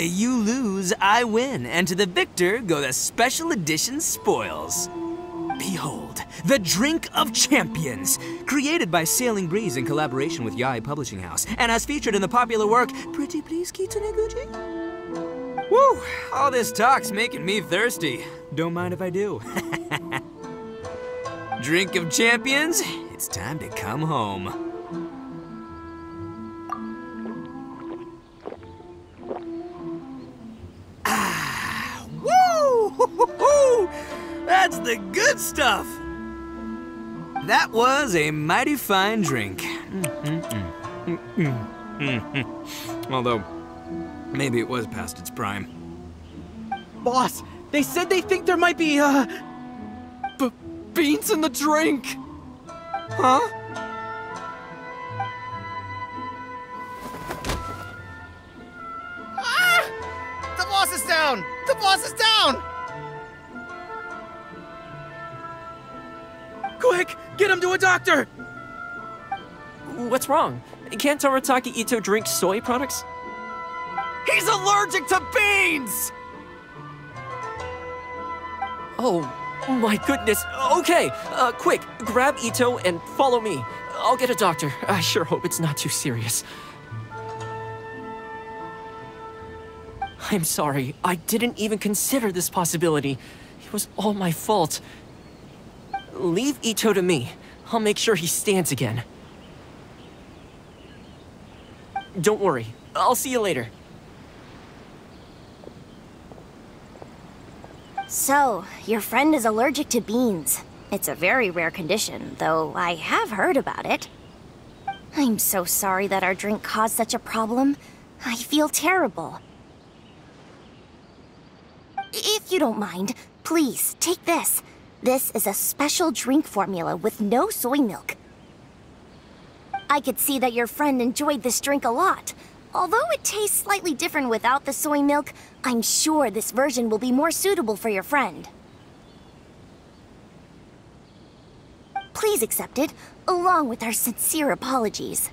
You lose, I win, and to the victor go the special edition spoils. Behold, the Drink of Champions, created by Sailing Breeze in collaboration with Yae Publishing House, and as featured in the popular work Pretty Please Kitsune Guuji. Woo! All this talk's making me thirsty. Don't mind if I do. Drink of Champions, it's time to come home. That's the good stuff! That was a mighty fine drink. Although, maybe it was past its prime. Boss, they said they think there might be, uh... B beans in the drink! Huh? Ah! The boss is down! The boss is down! Get him to a doctor! What's wrong? Can't Arataki Itto drink soy products? He's allergic to beans! Oh, my goodness. Okay, uh, quick, grab Itto and follow me. I'll get a doctor. I sure hope it's not too serious. I'm sorry. I didn't even consider this possibility. It was all my fault. Leave Itto to me. I'll make sure he stands again. Don't worry. I'll see you later. So, your friend is allergic to beans. It's a very rare condition, though I have heard about it. I'm so sorry that our drink caused such a problem. I feel terrible. If you don't mind, please, take this. This is a special drink formula with no soy milk. I could see that your friend enjoyed this drink a lot. Although it tastes slightly different without the soy milk, I'm sure this version will be more suitable for your friend. Please accept it, along with our sincere apologies.